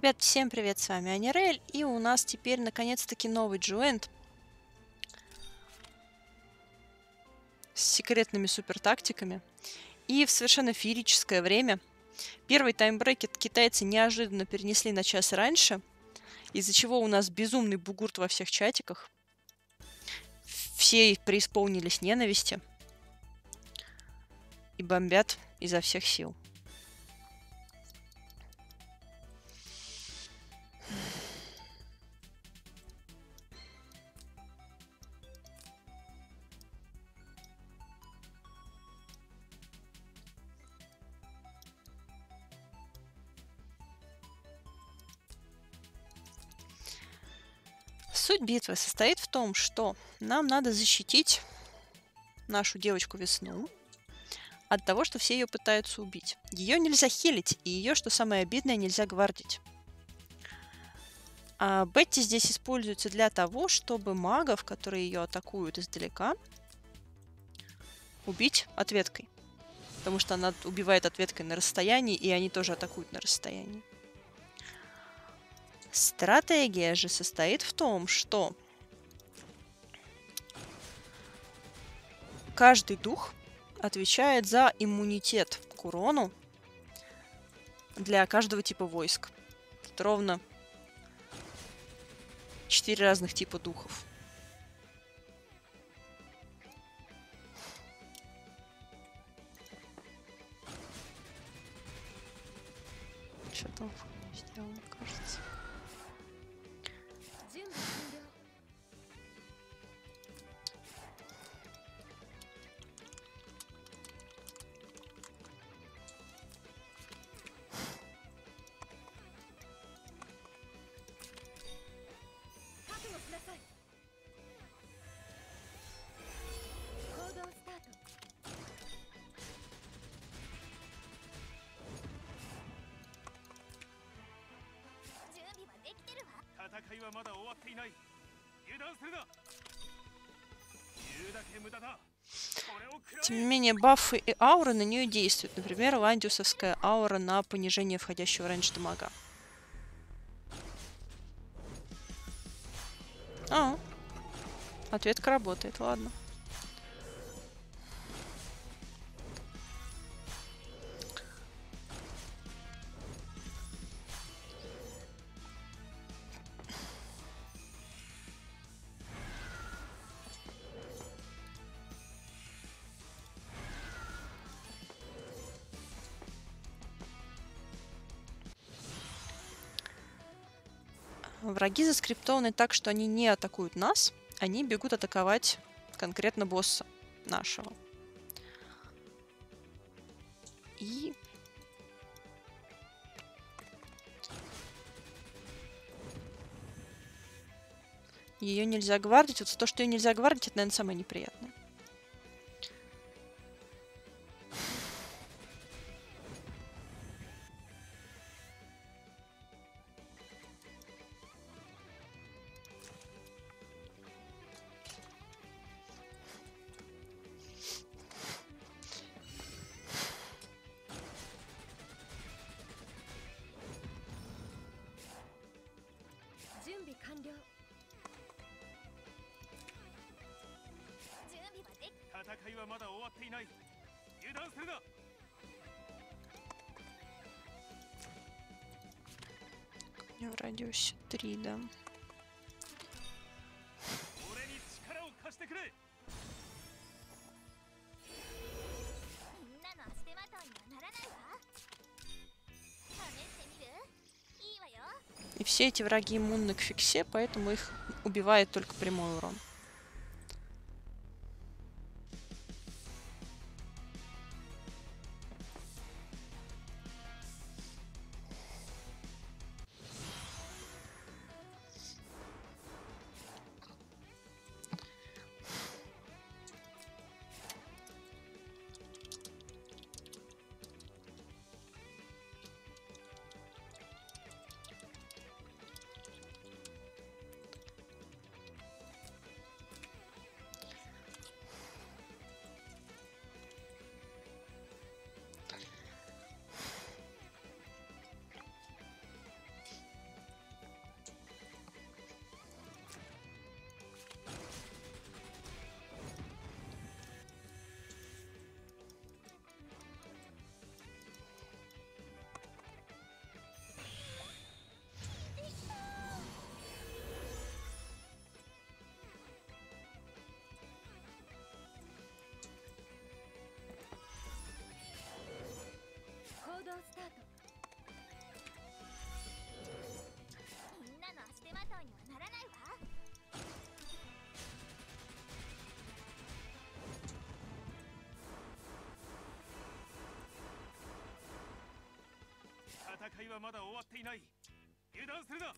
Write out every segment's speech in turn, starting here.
Ребят, всем привет, с вами Анирель, и у нас теперь наконец-таки новый джуэнд с секретными супертактиками. И в совершенно феерическое время первый таймбрекет китайцы неожиданно перенесли на час раньше, из-за чего у нас безумный бугурт во всех чатиках. Все преисполнились ненависти и бомбят изо всех сил. Суть битвы состоит в том, что нам надо защитить нашу девочку Весну от того, что все ее пытаются убить. Ее нельзя хилить, и ее, что самое обидное, нельзя гвардить. А Бетти здесь используется для того, чтобы магов, которые ее атакуют издалека, убить ответкой. Потому что она убивает ответкой на расстоянии, и они тоже атакуют на расстоянии. Стратегия же состоит в том, что каждый дух отвечает за иммунитет к урону для каждого типа войск. Это ровно четыре разных типа духов. Что там Тем не менее, бафы и ауры на нее действуют. Например, ландиусовская аура на понижение входящего рейндж дамага. А, ответка работает, ладно. Враги заскриптованы так, что они не атакуют нас, они бегут атаковать конкретно босса нашего. И... Ее нельзя гвардить. Вот то, что ее нельзя гвардить, это, наверное, самое неприятное. В радиусе 3, да. И все эти враги иммунны к фиксе, поэтому их убивает только прямой урон. 戦いはまだ終わっていない油断するな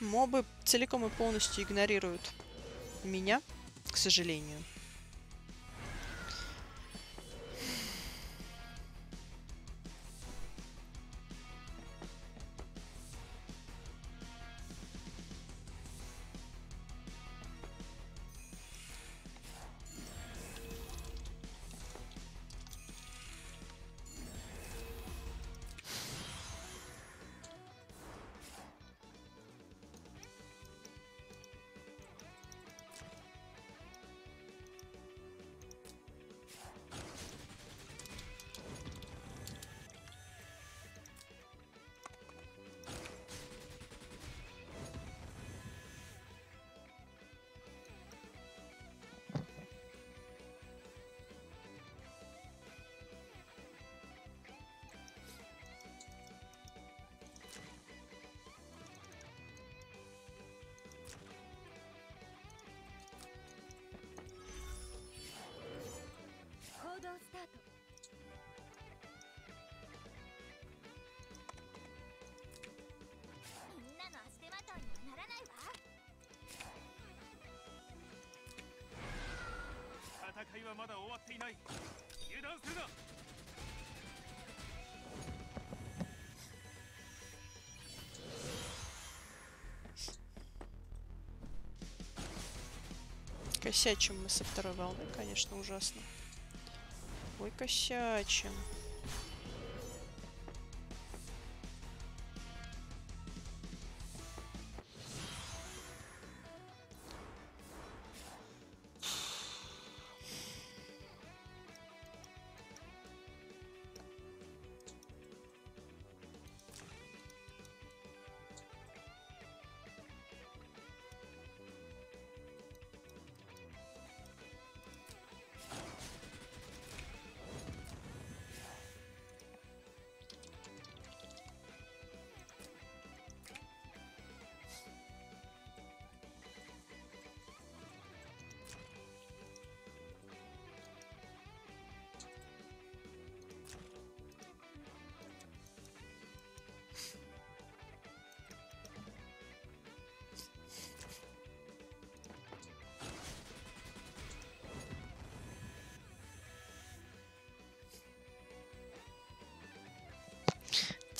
Мобы целиком и полностью игнорируют меня, к сожалению. はまだ終わっていない油断するな Косячим мы со второй волны, конечно, ужасно. Ой, косячим.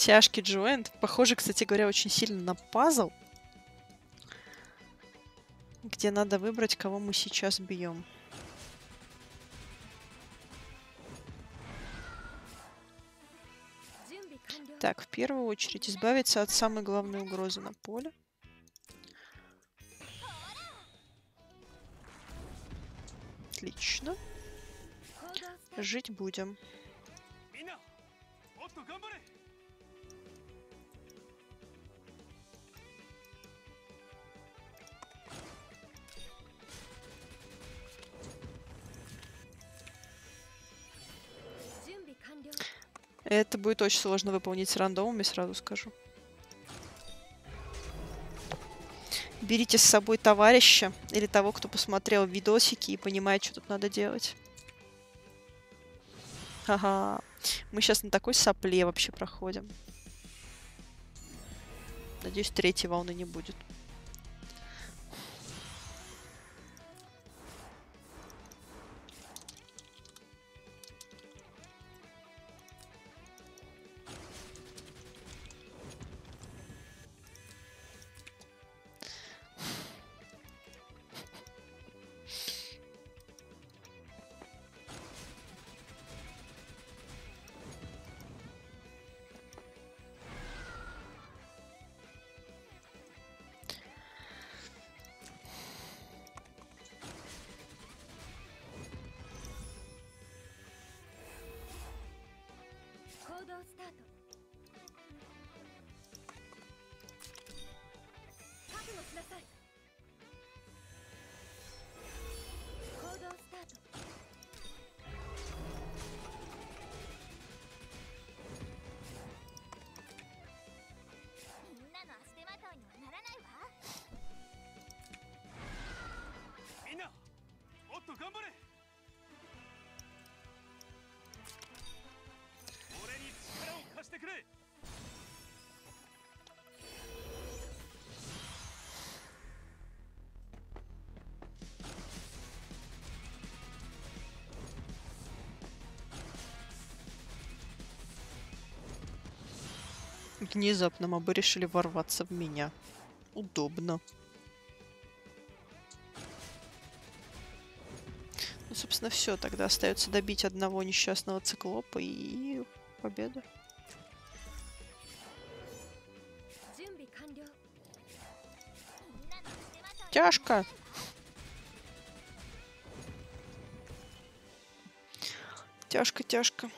Тяжкий джоинт. Похоже, кстати говоря, очень сильно на пазл. Где надо выбрать, кого мы сейчас бьем. Так, в первую очередь избавиться от самой главной угрозы на поле. Отлично. Жить будем. Это будет очень сложно выполнить с рандомами, сразу скажу. Берите с собой товарища или того, кто посмотрел видосики и понимает, что тут надо делать. Ага. Мы сейчас на такой сопле вообще проходим. Надеюсь, третьей волны не будет. 動スタート。覚悟しなさい。行動スタート。まにならないわ。みんなもっと頑張れ。Внезапно мобы решили ворваться в меня. Удобно. Ну, собственно, все. Тогда остается добить одного несчастного циклопа и победа. Тяжко. Тяжко, тяжко.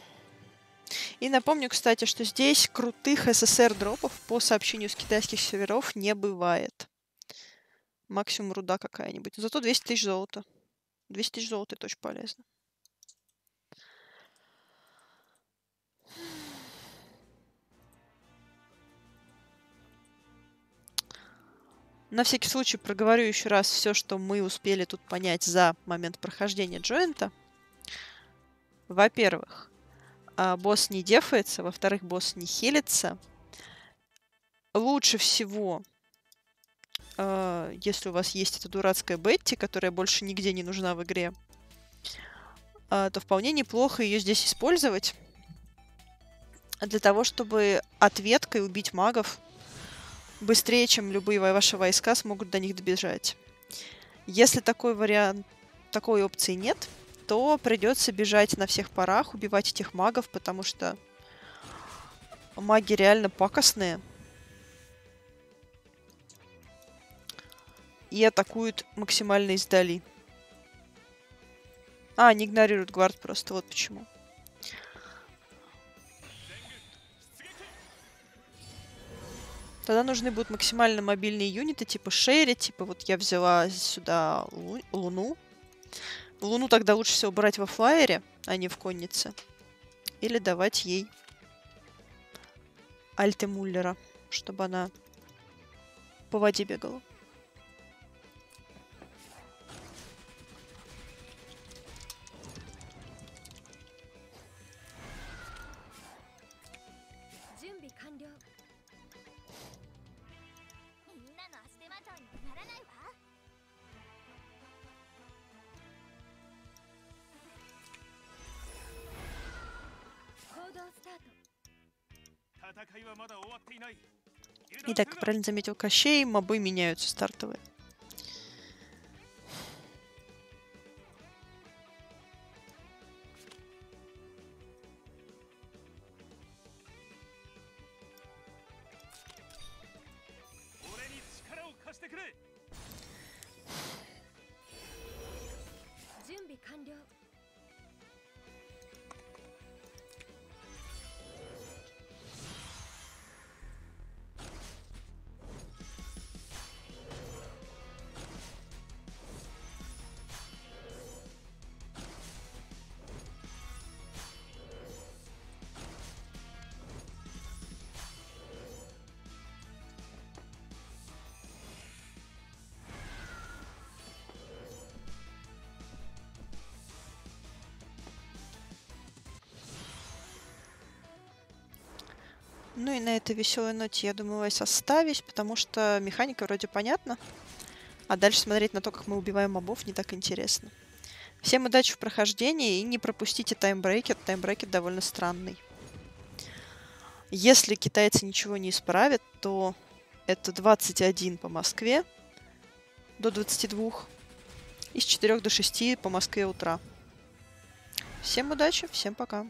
И напомню, кстати, что здесь крутых СССР-дропов по сообщению с китайских серверов не бывает. Максимум руда какая-нибудь. Зато 200 тысяч золота. 200 тысяч золота это очень полезно. На всякий случай проговорю еще раз все, что мы успели тут понять за момент прохождения джойнта. Во-первых, босс не дефается, во-вторых, босс не хилится. Лучше всего, а, если у вас есть эта дурацкая Бетти, которая больше нигде не нужна в игре, а, то вполне неплохо ее здесь использовать для того, чтобы ответкой убить магов быстрее, чем любые ваши войска смогут до них добежать. Если такой вариант, такой опции нет, то придется бежать на всех парах, убивать этих магов, потому что маги реально пакостные. И атакуют максимально издали. А, они игнорируют гвард просто, вот почему. Тогда нужны будут максимально мобильные юниты, типа Шерри, типа вот я взяла сюда лу- Луну. Луну тогда лучше всего брать во флайере, а не в коннице. Или давать ей Альте Муллера, чтобы она по воде бегала. И так, правильно заметил Кощей, мобы меняются стартовые. « Ну и на этой веселой ноте, я думаю, вас оставить, потому что механика вроде понятна. А дальше смотреть на то, как мы убиваем мобов, не так интересно. Всем удачи в прохождении и не пропустите таймбрекет. Таймбрекет довольно странный. Если китайцы ничего не исправят, то это 21 по Москве до 22 и с 4 до 6 по Москве утра. Всем удачи, всем пока.